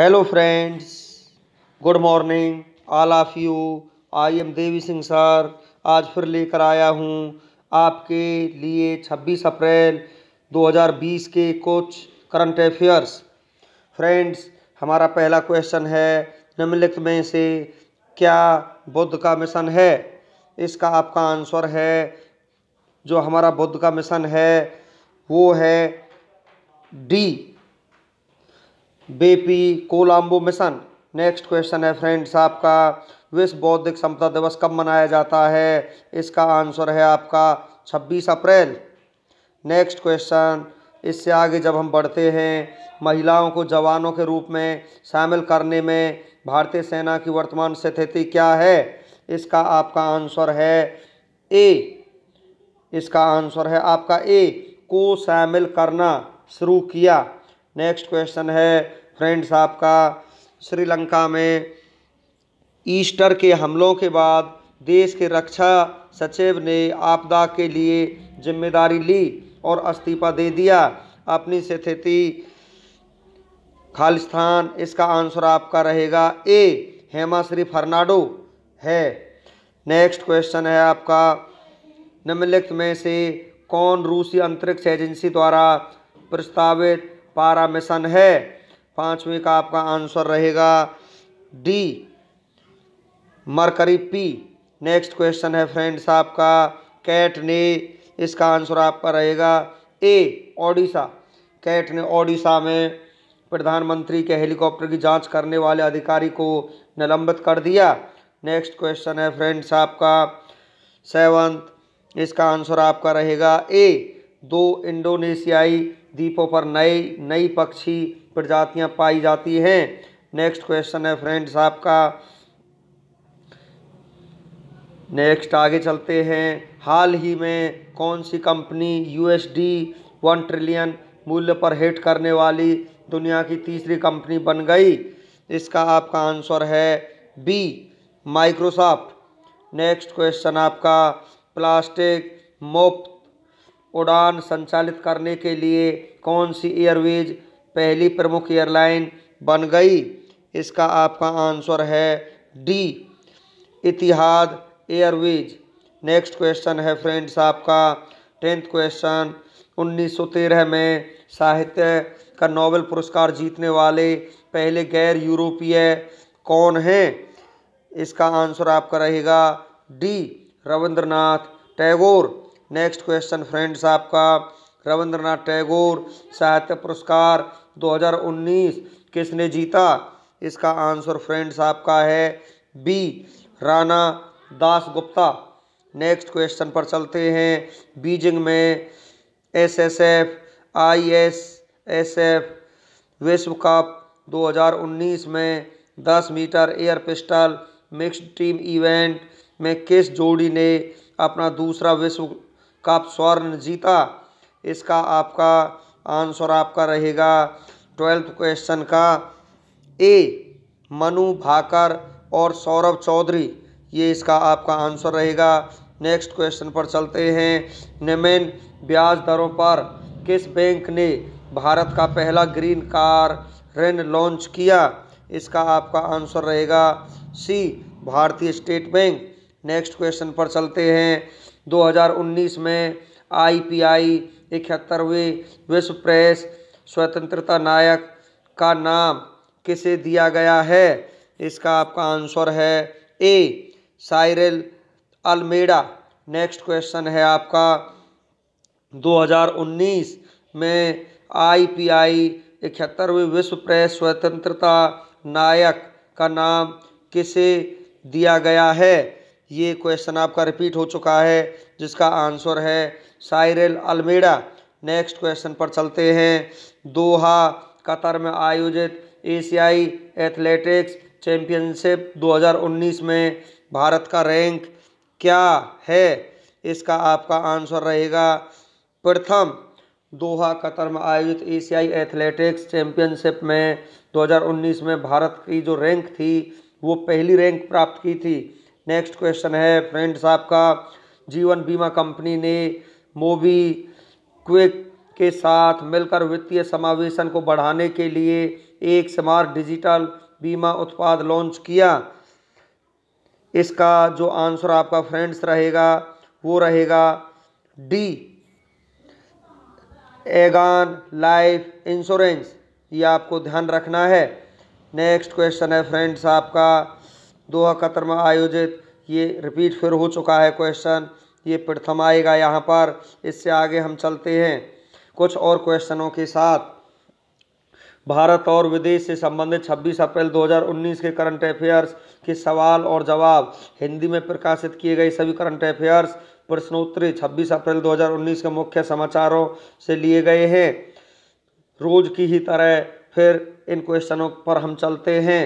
Hello friends good morning all of you I am Devi Singh sir आज फिर लेकर आया हूँ आपके लिए 26 अप्रैल 2020 के कुछ करंट अफेयर्स फ्रेंड्स हमारा पहला क्वेश्चन है, निम्नलिखित में से क्या बुद्ध का मिशन है? इसका आपका आंसर है, जो हमारा बुद्ध का मिशन है, वो है D Bepi Colombo mission next question है फ्रेंड्स आपका विश्व बौद्धिक संपदा दिवस कब मनाया जाता है? इसका आंसर है आपका 26 अप्रैल। नेक्स्ट क्वेश्चन इससे आगे जब हम बढ़ते हैं, महिलाओं को जवानों के रूप में शामिल करने में भारतीय सेना की वर्तमान स्थिति क्या है? इसका आपका आंसर है ए इसका आंसर है आपका ए को शामिल करना शुरू किया। नेक्स्ट क्वेश्चन है फ्रेंड्स, आपका श्रीलंका में ईस्टर के हमलों के बाद देश के रक्षा सचिव ने आपदा के लिए ज़िम्मेदारी ली और इस्तीफा दे दिया। अपनी स्थिति खालिस्तान, इसका आंसर आपका रहेगा ए हेमा श्री फर्नाडो है। नेक्स्ट क्वेश्चन है आपका, निम्नलिखित में से कौन रूसी अंतरिक्ष एजेंसी द्वारा प्रस्तावित पारा मिशन है? पाँचवें का आपका आंसर रहेगा D, mercury P. Next question है फ्रेंड्स आपका, कैट ने, इसका आंसर आपका रहेगा ए, ओडिशा। कैट ने ओडिशा में प्रधानमंत्री के हेलीकॉप्टर की जाँच करने वाले अधिकारी को निलंबित कर दिया। नेक्स्ट क्वेश्चन है फ्रेंड्स आपका, सेवंथ, इसका आंसर आपका रहेगा ए दो इंडोनेशियाई द्वीपों पर नए, नई पक्षी प्रजातियाँ पाई जाती हैं। नेक्स्ट क्वेश्चन है फ्रेंड्स आपका। नेक्स्ट आगे चलते हैं। हाल ही में कौन सी कंपनी यूएसडी वन ट्रिलियन मूल्य पर हिट करने वाली दुनिया की तीसरी कंपनी बन गई? इसका आपका आंसर है बी माइक्रोसॉफ्ट नेक्स्ट क्वेश्चन आपका। प्लास्टिक मुफ़्त उड़ान संचालित करने के लिए कौन सी एयरवेज पहली प्रमुख एयरलाइन बन गई? इसका आपका आंसर है D, Etihad Airways. Next question है फ्रेंड्स आपका। टेंथ क्वेश्चन 1913 में साहित्य का नोबेल पुरस्कार जीतने वाले पहले गैर यूरोपीय कौन हैं? इसका आंसर आपका रहेगा D, Rabindranath Tagore. Next question friends आपका, रविंद्रनाथ टैगोर साहित्य पुरस्कार 2019 किसने जीता? इसका आंसर फ्रेंड्स आपका है B, Rana Das Gupta next question पर चलते हैं, बीजिंग में एसएसएफ, आईएसएसएफ विश्व कप 2019 में 10 metre air pistol mixed team event में किस जोड़ी ने अपना दूसरा विश्व कप स्वर्ण जीता। इसका आपका आंसर आपका रहेगा ट्वेल्थ क्वेश्चन का। ए, मनु भाकर और सौरभ चौधरी, ये इसका आपका आंसर रहेगा। नेक्स्ट क्वेश्चन पर चलते हैं। निम्न, ब्याज दरों पर किस बैंक ने भारत का पहला ग्रीन कार ऋण लॉन्च किया? इसका आपका आंसर रहेगा सी, भारतीय स्टेट बैंक। नेक्स्ट क्वेश्चन पर चलते हैं। 2019 में आई पी आई इकहत्तरवें विश्व प्रेस स्वतंत्रता नायक का नाम किसे दिया गया है? इसका आपका आंसर है A Cyril Almeida. Next question है आपका। 2019 में आई पी आई इकहत्तरवें विश्व प्रेस स्वतंत्रता नायक का नाम किसे दिया गया है? ये क्वेश्चन आपका रिपीट हो चुका है, जिसका आंसर है साइरल अल्मेडा। नेक्स्ट क्वेश्चन पर चलते हैं। दोहा, कतर में आयोजित एशियाई एथलेटिक्स चैम्पियनशिप 2019 में भारत का रैंक क्या है? इसका आपका आंसर रहेगा प्रथम, दोहा, कतर में आयोजित एशियाई एथलेटिक्स चैम्पियनशिप में 2019 में भारत की जो रैंक थी, वो पहली रैंक प्राप्त की थी। नेक्स्ट क्वेश्चन है फ्रेंड्स आपका जीवन बीमा कंपनी ने मोबी क्विक के साथ मिलकर वित्तीय समावेशन को बढ़ाने के लिए एक स्मार्ट डिजिटल बीमा उत्पाद लॉन्च किया। इसका जो आंसर आपका फ्रेंड्स रहेगा, वो रहेगा डी, एगान लाइफ इंश्योरेंस। ये आपको ध्यान रखना है। नेक्स्ट क्वेश्चन है, फ्रेंड्स आपका दोहा कतर में आयोजित। ये रिपीट फिर हो चुका है क्वेश्चन ये प्रथम आएगा यहाँ पर। इससे आगे हम चलते हैं कुछ और क्वेश्चनों के साथ। भारत और विदेश से संबंधित 26 अप्रैल 2019 के करंट अफेयर्स के सवाल और जवाब। हिंदी में प्रकाशित किए गए सभी करंट अफेयर्स प्रश्नोत्तरी 26 अप्रैल 2019 के मुख्य समाचारों से लिए गए हैं। रोज की ही तरह फिर इन क्वेश्चनों पर हम चलते हैं।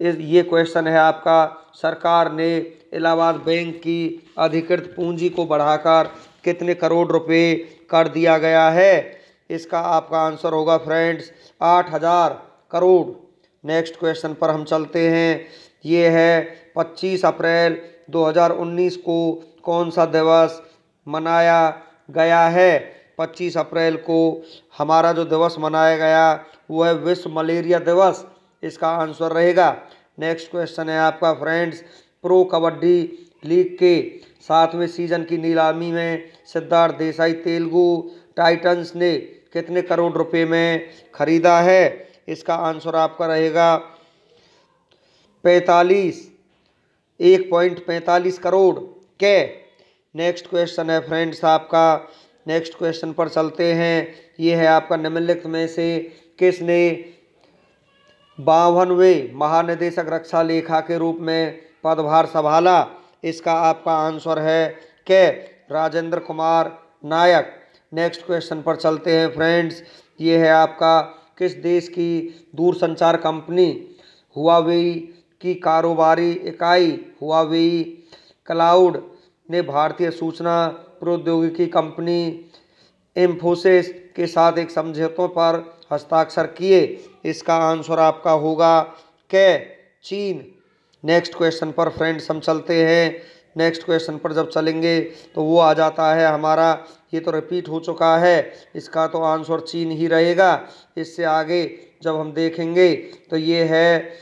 ये क्वेश्चन है आपका। सरकार ने इलाहाबाद बैंक की अधिकृत पूंजी को बढ़ाकर कितने करोड़ रुपए कर दिया गया है? इसका आपका आंसर होगा फ्रेंड्स आठ हज़ार करोड़। नेक्स्ट क्वेश्चन पर हम चलते हैं। ये है पच्चीस अप्रैल 2019 को कौन सा दिवस मनाया गया है? 25 अप्रैल को हमारा जो दिवस मनाया गया, वो है विश्व मलेरिया दिवस। इसका आंसर रहेगा। नेक्स्ट क्वेश्चन है आपका फ्रेंड्स, प्रो कबड्डी लीग के सातवें सीज़न की नीलामी में सिद्धार्थ देसाई तेलुगु टाइटंस ने कितने करोड़ रुपए में खरीदा है? इसका आंसर आपका रहेगा पैतालीस, एक पॉइंट पैंतालीस करोड़। के? नेक्स्ट क्वेश्चन है फ्रेंड्स आपका। नेक्स्ट क्वेश्चन पर चलते हैं। ये है आपका निम्नलिखित में से किसने बावनवे महानिदेशक रक्षा लेखा के रूप में पदभार संभाला। इसका आपका आंसर है K Rajendra Kumar Nayak. Next question पर चलते हैं फ्रेंड्स। ये है आपका किस देश की दूरसंचार कंपनी? हुआवेई की कारोबारी इकाई, हुआवेई क्लाउड ने भारतीय सूचना प्रौद्योगिकी कंपनी इम्फोसिस के साथ एक समझौतों पर हस्ताक्षर किए, इसका आंसर आपका होगा के। चीन। नेक्स्ट क्वेश्चन पर फ्रेंड्स हम चलते हैं। नेक्स्ट क्वेश्चन पर जब चलेंगे तो वो आ जाता है हमारा। ये तो रिपीट हो चुका है, इसका तो आंसर चीन ही रहेगा। इससे आगे जब हम देखेंगे तो ये है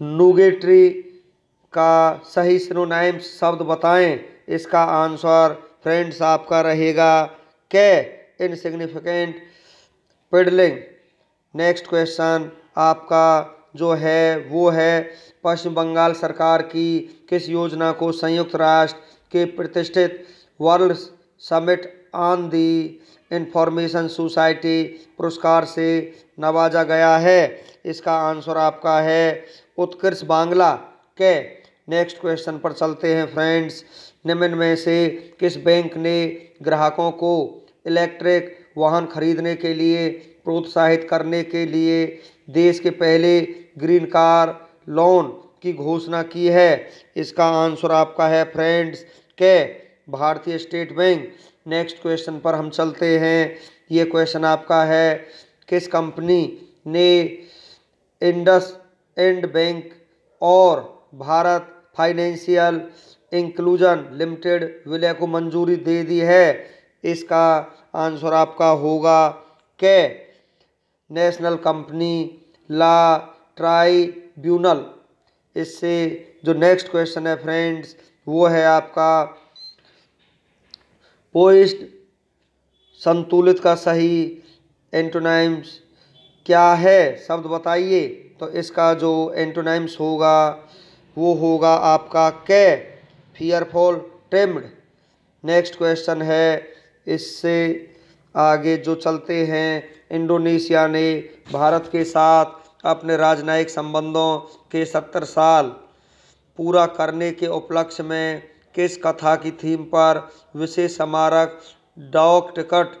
नूगेट्री का सही सिनोनाइम शब्द बताएँ, इसका आंसर फ्रेंड्स आपका रहेगा के। इनसिग्निफिकेंट पिडलिंग नेक्स्ट क्वेश्चन आपका जो है, वो है पश्चिम बंगाल सरकार की किस योजना को संयुक्त राष्ट्र के प्रतिष्ठित world summit on the information society पुरस्कार से नवाजा गया है? इसका आंसर आपका है उत्कृष्ट बांग्ला के। नेक्स्ट क्वेश्चन पर चलते हैं फ्रेंड्स निम्न में से किस बैंक ने ग्राहकों को इलेक्ट्रिक वाहन खरीदने के लिए, प्रोत्साहित करने के लिए देश के पहले ग्रीन कार लोन की घोषणा की है। इसका आंसर आपका है फ्रेंड्स के भारतीय स्टेट बैंक। नेक्स्ट क्वेश्चन पर हम चलते हैं। ये क्वेश्चन आपका है, किस कंपनी ने इंडस एंड बैंक और भारत फाइनेंशियल इंक्लूजन लिमिटेड विलय को मंजूरी दे दी है? इसका आंसर आपका होगा के नेशनल कंपनी ला ट्राइब्यूनल इससे जो नेक्स्ट क्वेश्चन है फ्रेंड्स वो है आपका पोइस्ट संतुलित का सही एंटोनाइम्स क्या है? शब्द बताइए। तो इसका जो एंटोनाइम्स होगा, वो होगा आपका के फियरफुल टेम्ड नेक्स्ट क्वेश्चन है इससे आगे जो चलते हैं, इंडोनेशिया ने भारत के साथ अपने राजनयिक संबंधों के सत्तर साल पूरा करने के उपलक्ष्य में किस कथा की थीम पर विशेष स्मारक डॉक टिकट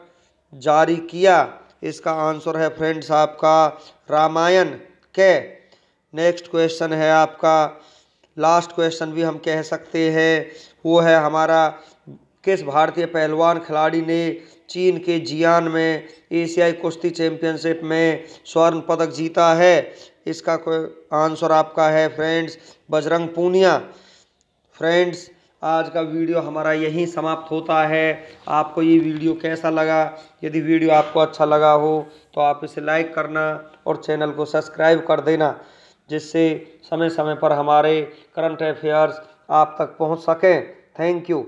जारी किया? इसका आंसर है फ्रेंड्स आपका रामायण। के नेक्स्ट क्वेश्चन है आपका। लास्ट क्वेश्चन भी हम कह सकते हैं, वो है हमारा किस भारतीय पहलवान खिलाड़ी ने चीन के जियान में एशियाई कुश्ती चैंपियनशिप में स्वर्ण पदक जीता है? इसका कोई आंसर आपका है फ्रेंड्स बजरंग पूनिया। फ्रेंड्स, आज का वीडियो हमारा यहीं समाप्त होता है। आपको ये वीडियो कैसा लगा? यदि वीडियो आपको अच्छा लगा हो तो आप इसे लाइक करना और चैनल को सब्सक्राइब कर देना, जिससे समय समय पर हमारे करंट अफेयर्स आप तक पहुँच सकें। Thank you.